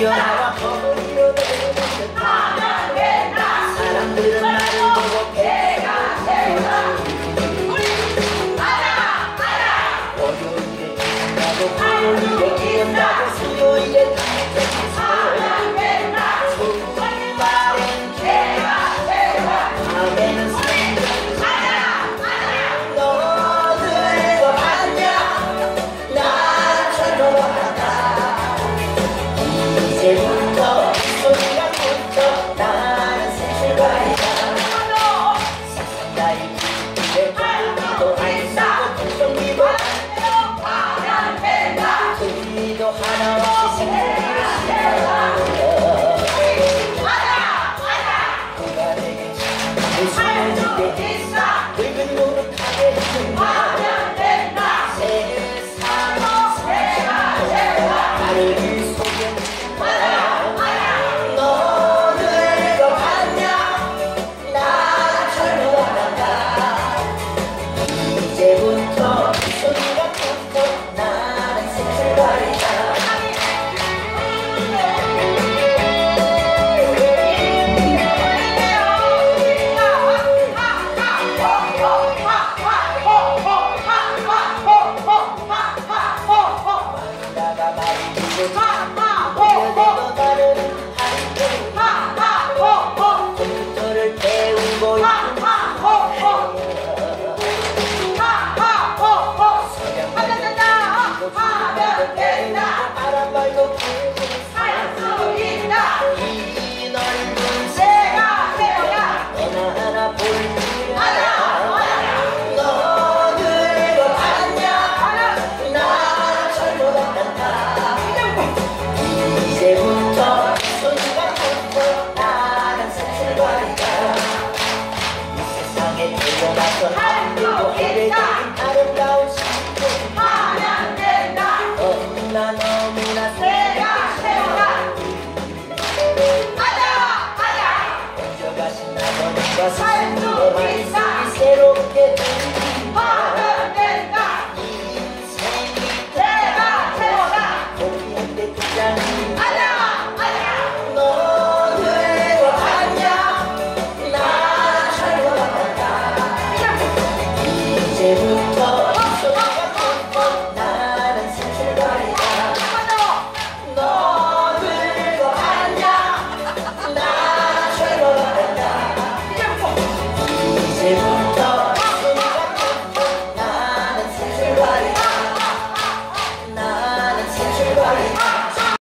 有 Awesome.